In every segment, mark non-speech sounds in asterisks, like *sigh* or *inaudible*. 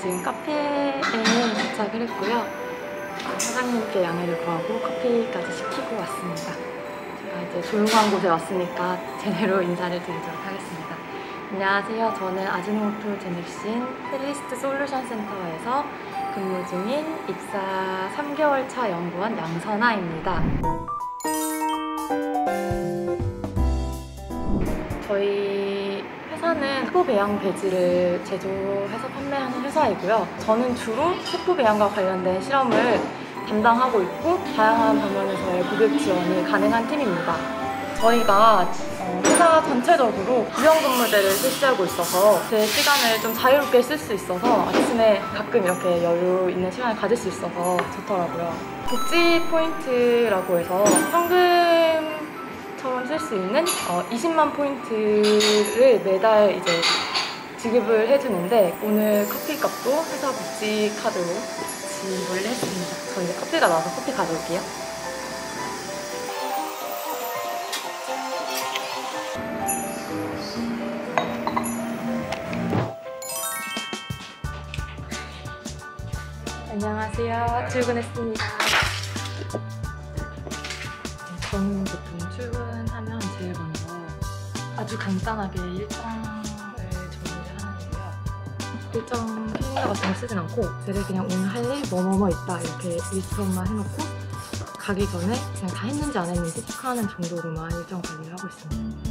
지금 카페에 도착을 했고요. 사장님께 양해를 구하고 커피까지 시키고 왔습니다. 제가 이제 조용한 곳에 왔으니까 제대로 인사를 드리도록 하겠습니다. 안녕하세요. 저는 아지노모토 제넥신 셀리스트 솔루션 센터에서 근무 중인 입사 3개월 차 연구원 양선아입니다. 저희 회사는 세포 배양 배지를 제조해서 판매하는 회사이고요. 저는 주로 세포 배양과 관련된 실험을 담당하고 있고 다양한 방면에서의 고객 지원이 가능한 팀입니다. 저희가 어, 회사 전체적으로 구형 근무제를 실시하고 있어서 제 시간을 좀 자유롭게 쓸 수 있어서 아침에 가끔 이렇게 여유 있는 시간을 가질 수 있어서 좋더라고요. 복지 포인트라고 해서 현금 처럼 쓸 수 있는 어, 20만 포인트를 매달 이제 지급을 해주는데 오늘 커피 값도 회사 복지 카드로 지불을 했습니다. 저 이제 커피가 나와서 커피 가져올게요. 안녕하세요. 출근했습니다. 저는 보통 출근하면 제일 먼저 아주 간단하게 하는데요. 일정 필링러 같은 거 쓰진 않고 제가 그냥 오늘 할 일 뭐뭐뭐 있다 이렇게 리스트업만 해놓고 가기 전에 그냥 다 했는지 안 했는지 체크하는 정도로만 일정 관리를 하고 있습니다.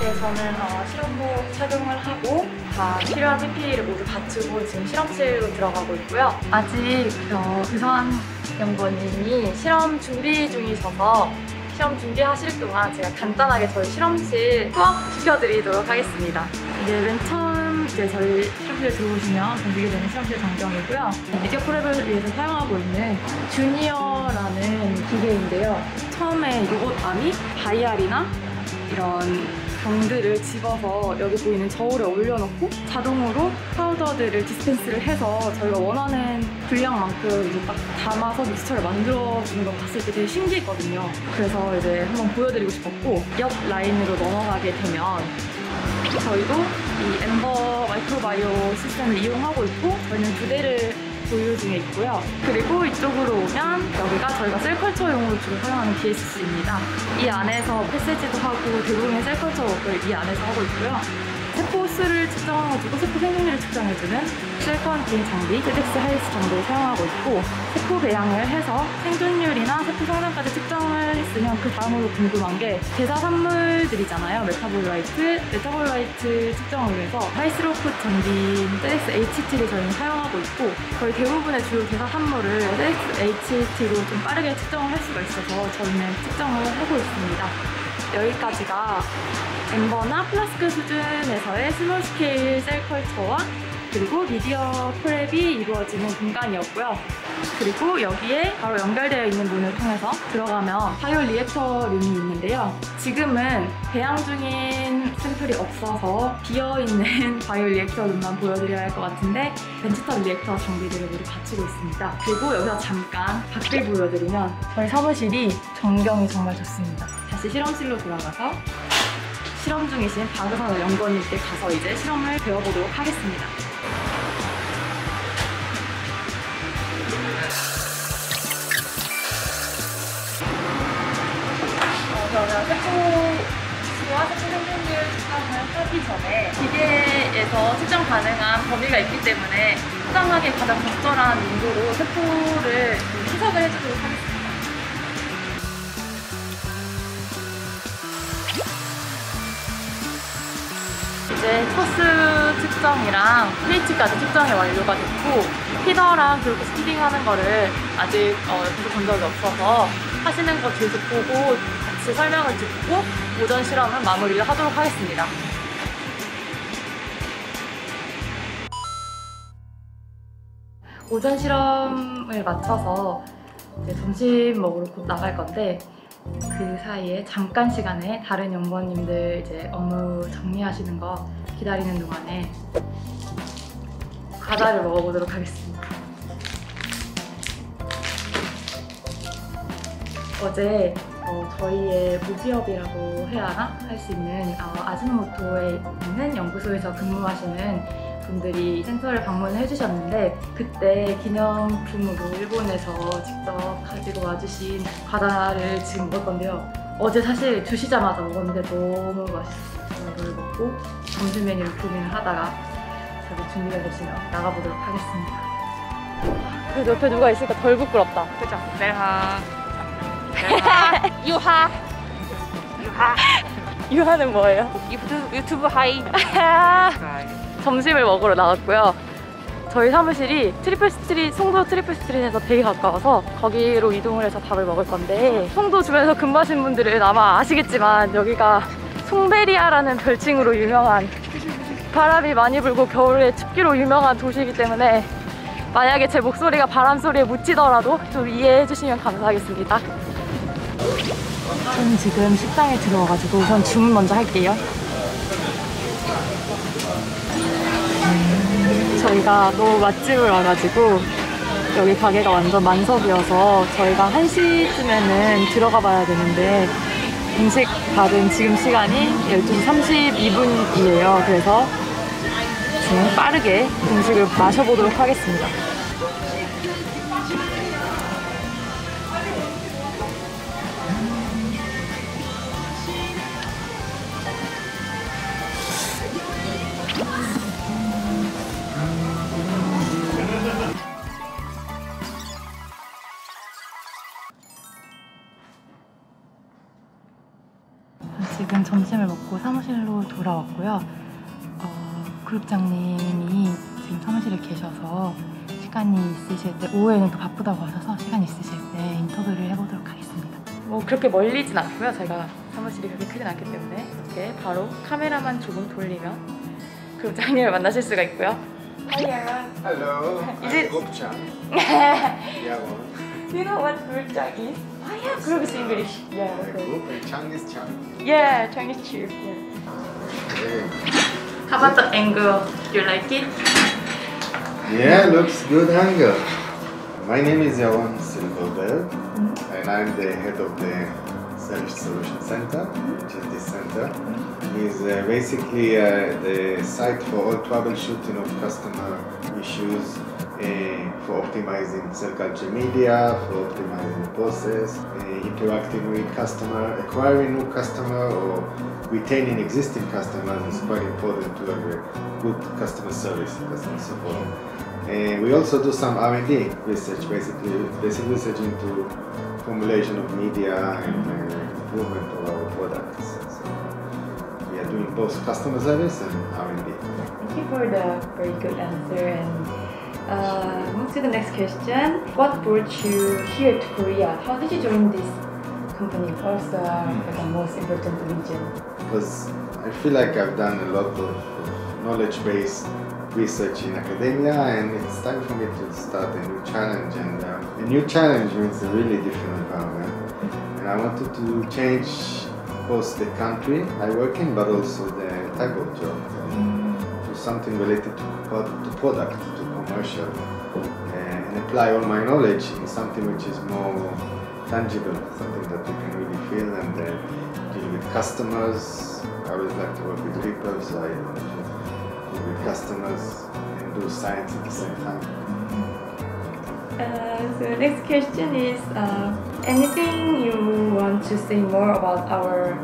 네, 저는 어, 실험복 착용을 하고 다 필요한 PPE를 모두 갖추고 지금 실험실로 들어가고 있고요. 아직 어, 의선 연구원님이 실험 준비 중이셔서 시험 준비하실 동안 제가 간단하게 저희 실험실 투어 시켜드리도록 하겠습니다. 이제 맨 처음 이제 저희 실험실에 들어오시면 보시게 되는 실험실 광경이고요. 미디어 프랩을 위해서 사용하고 있는 주니어라는 기계인데요. 처음에 로봇 암이 바이알이나 이런 병들을 집어서 여기 보이는 저울에 올려놓고 자동으로 파우더들을 dispense를 해서 저희가 원하는 분량만큼 이제 딱 담아서 믹스처를 만들어주는 걸 봤을 때 되게 신기했거든요. 그래서 이제 한번 보여드리고 싶었고 옆 라인으로 넘어가게 되면 저희도 이 Ambr microbio 시스템을 이용하고 있고 저희는 두 대를 보유 중에 있고요. 그리고 이쪽으로 오면 여기가 저희가 cell culture용으로 주로 사용하는 BSC입니다. 이 안에서 passage도 하고 대부분의 cell culture work를 이 안에서 하고 있고요. 세포 수를 측정해주고 세포 생존율을 측정해주는 cell counting 장비, Cedex HiRes 장비를 사용하고 있고 세포 배양을 해서 생존율이나 세포 성장까지 측정을 했으면 그 다음으로 궁금한 게 대사 산물들이잖아요. metabolite, metabolite 측정을 위해서 high throughput 장비인 Cedex HT를 저희는 사용하고 있고 거의 대부분의 주요 대사 산물을 Cedex HT로 좀 빠르게 측정을 할 수가 있어서 저희는 측정을 하고 있습니다. 여기까지가 Ambr나 플라스크 수준에서의 small scale cell culture와 그리고 media prep이 이루어지는 공간이었고요. 그리고 여기에 바로 연결되어 있는 문을 통해서 들어가면 bioreactor room이 있는데요. 지금은 배양 중인 샘플이 없어서 비어있는 *laughs* bioreactor room만 보여드려야 할 것 같은데 benchtop reactor 장비들을 모두 갖추고 있습니다. 그리고 여기서 잠깐 밖을 보여드리면 저희 사무실이 전경이 정말 좋습니다. 다시 실험실로 돌아가서 실험 중이신 박은선 연구원님께 가서 이제 실험을 배워보도록 하겠습니다. 세포 수와 세포 생존율 측정을 하기 전에 기계에서 측정 가능한 범위가 있기 때문에 측정하기에 가장 적절한 인도로 세포를 희석을 해주도록 하겠습니다. 이제 초스 측정이랑 pH까지 측정이 완료가 됐고 피더랑 글루코스 피딩하는 거를 아직 어, 본 적이 없어서 하시는 거 계속 보고 같이 설명을 듣고 오전 실험은 마무리를 하도록 하겠습니다. 오전 실험을 마쳐서 이제 점심 먹으러 곧 나갈 건데 그 사이에 잠깐 시간에 다른 연구원님들 이제 업무 정리하시는 거 기다리는 동안에 과자를 먹어보도록 하겠습니다. 어제 어, 저희의 무기업이라고 해야 하나 할 수 있는 어, 아즈노모토에 있는 연구소에서 근무하시는 분들이 센터를 방문을 해주셨는데 그때 기념품으로 일본에서 직접 가지고 와주신 과자를 지금 먹을 건데요. 어제 사실 주시자마자 먹었는데 너무 맛있어서 이걸 먹고 점심 메뉴를 고민을 하다가 저도 준비가 되시면 나가보도록 하겠습니다. 그래도 옆에 누가 있으니까 덜 부끄럽다. 그죠? 셀하. 셀하. *laughs* *laughs* 유하. 유하. 유하는 뭐예요? 유튜브, 유튜브 hi. *laughs* 점심을 먹으러 나왔고요. 저희 사무실이 트리플 스트릿, 송도 트리플 스트릿에서 되게 가까워서 거기로 이동을 해서 밥을 먹을 건데 송도 주변에서 근무하시는 분들은 아마 아시겠지만 여기가 송베리아라는 별칭으로 유명한 바람이 많이 불고 겨울에 춥기로 유명한 도시이기 때문에 만약에 제 목소리가 바람 소리에 묻히더라도 좀 이해해 주시면 감사하겠습니다. 저는 지금 식당에 들어와가지고 우선 주문 먼저 할게요. 저희가 너무 맛집을 와가지고 여기 가게가 완전 만석이어서 저희가 1시쯤에는 들어가 봐야 되는데 음식 받은 지금 시간이 12시 32분이에요. 그래서 지금 빠르게 음식을 마셔보도록 하겠습니다. 지금 점심을 먹고 사무실로 돌아왔고요. 어, 그룹장님이 지금 사무실에 계셔서 시간이 있으실 때 오후에는 또 바쁘다고 하셔서 시간 있으실 때 인터뷰를 해보도록 하겠습니다. 뭐 그렇게 멀리진 않고요. 제가 사무실이 그렇게 크진 않기 때문에 이렇게 바로 카메라만 조금 돌리면 그룹장님을 만나실 수가 있고요. Hi, Hello. Is it Gupcha? *laughs* yeah, well. You know what Gupcha is? Oh yeah, group is English. Yeah. Okay. Group and Chang is Chang. Yeah, Chang is Chu. Yeah. Okay. How about the angle? Do you like it? Yeah, looks good angle. My name is Yawan Silverbell, mm -hmm. and I'm the head of the Service Solution Center, which is this center. It's uh, basically uh, the site for all troubleshooting of customer issues, uh, for optimizing cell culture media, for optimizing the process, uh, interacting with customer, acquiring new customer, or retaining existing customers is quite important to have a good customer service, customer support. And we also do some R&D research, basically basic research into formulation of media and uh, improvement of our products. So we are doing both customer service and R&D. Thank you for the very good answer. And uh, move to the next question. What brought you here to Korea? How did you join this company? What's the, like, the most important reason? Because I feel like I've done a lot of knowledge-based research in academia and it's time for me to start a new challenge and uh, a new challenge means a really different environment and I wanted to change both the country I work in but also the type of job to something related to, to product, to commercial and apply all my knowledge in something which is more tangible, something that you can really feel and uh, deal with customers. I always like to work with people, so I deal with customers and do science at the same time. Uh, so next question is uh, anything you want to say more about our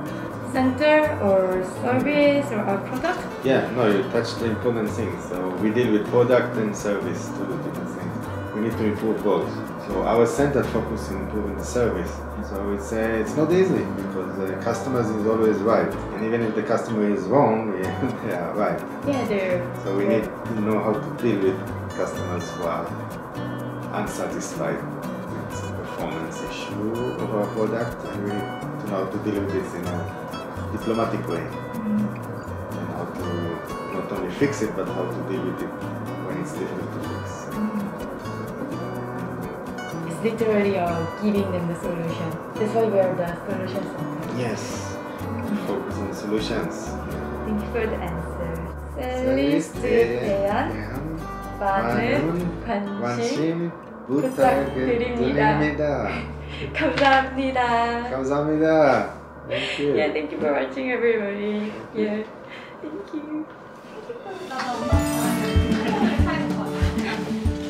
center or service or our product? Yeah, no, you touched the important things. So we deal with product and service, two different things. We need to improve both. So our center focuses on improving the service. So it's uh, it's not easy because the customers is always right, and even if the customer is wrong, *laughs* they are right. Yeah, there. So we need to know how to deal with customers who are unsatisfied with the performance issue of our product, and we to know how to deal with this in a diplomatic way, and how to not only fix it, but how to deal with it when it's difficult to fix. It's literally uh, giving them the solution. That's why we are the solution center. Yes. Focus on solutions. Thank you for the answer. 셀리 많은 관심 관심 부탁드립니다. 부탁드립니다. *laughs* 감사합니다. 감사합니다. Thank you. Yeah, thank you for watching everybody. Yeah, thank you.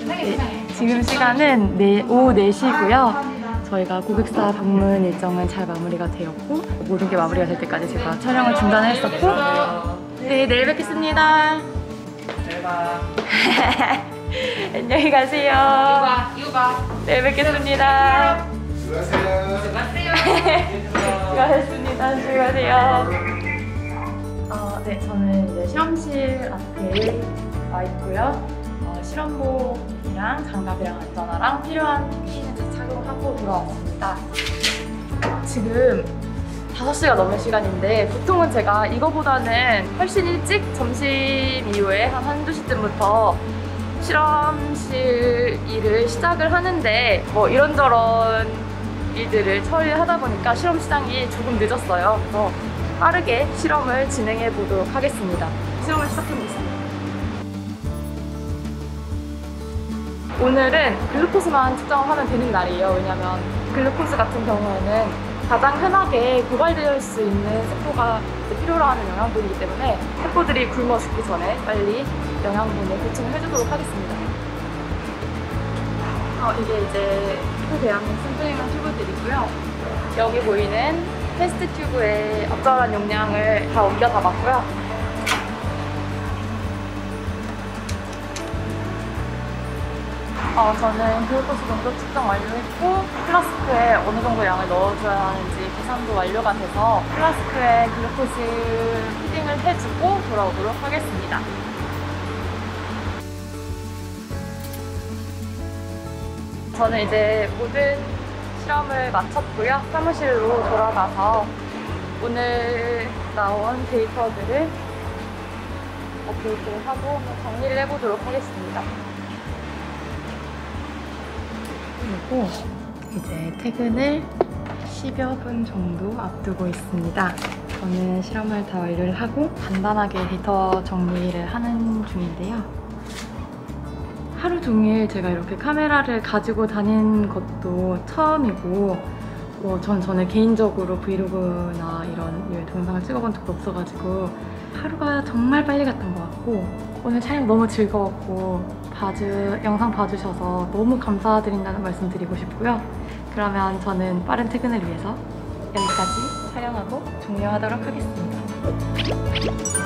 네, 지금 시간은 네, 오후 4시고요. 저희가 고객사 방문 일정은 잘 마무리가 되었고 모든 게 마무리가 될 때까지 제가 촬영을 중단했었고 네, 내일 뵙겠습니다. *laughs* 안녕히 가세요. 유바, 유바. 내일 뵙겠습니다. 수고하세요. *laughs* 수고하셨습니다. 수고하세요. 어, 네, 저는 이제 실험실 앞에 와 있고요. 어, 실험복이랑 장갑이랑 안전화랑 필요한 PPE는 다 착용하고 돌아왔습니다. 어, 지금 5시가 넘는 시간인데 보통은 제가 이거보다는 훨씬 일찍 점심 이후에 한 한두 시쯤부터 실험실 일을 시작을 하는데 뭐 이런저런 일들을 처리하다 보니까 실험 시장이 조금 늦었어요. 그래서 빠르게 실험을 진행해 보도록 하겠습니다. 실험을 시작해 보겠습니다. 오늘은 글루코스만 측정을 하면 되는 날이에요. 왜냐면 글루코스 같은 경우에는 가장 흔하게 고갈될 수 있는 세포가 필요로 하는 영양분이기 때문에 세포들이 굶어 죽기 전에 빨리 영양분을 보충을 해주도록 하겠습니다. 어, 이게 이제 초대양의 샘플링한 튜브들이고요. 여기 보이는 테스트 튜브에 적절한 용량을 다 옮겨 담았고요. 어, 저는 글루코스 정도 측정 완료했고 플라스크에 어느 정도 양을 넣어줘야 하는지 계산도 완료가 돼서 플라스크에 글루코스 feeding을 해주고 돌아오도록 하겠습니다. 저는 이제 모든 실험을 마쳤고요. 사무실로 돌아가서 오늘 나온 데이터들을 업데이트를 하고 한번 정리를 해보도록 하겠습니다. 그리고 이제 퇴근을 10여 분 정도 앞두고 있습니다. 저는 실험을 다 완료를 하고 간단하게 데이터 정리를 하는 중인데요. 하루 종일 제가 이렇게 카메라를 가지고 다닌 것도 처음이고 뭐 전 전에 개인적으로 브이로그나 이런 류의 동영상을 찍어본 적도 없어가지고 하루가 정말 빨리 갔던 것 같고 오늘 촬영 너무 즐거웠고 봐주, 영상 봐주셔서 너무 감사드린다는 말씀 드리고 싶고요. 그러면 저는 빠른 퇴근을 위해서 여기까지 촬영하고 종료하도록 하겠습니다.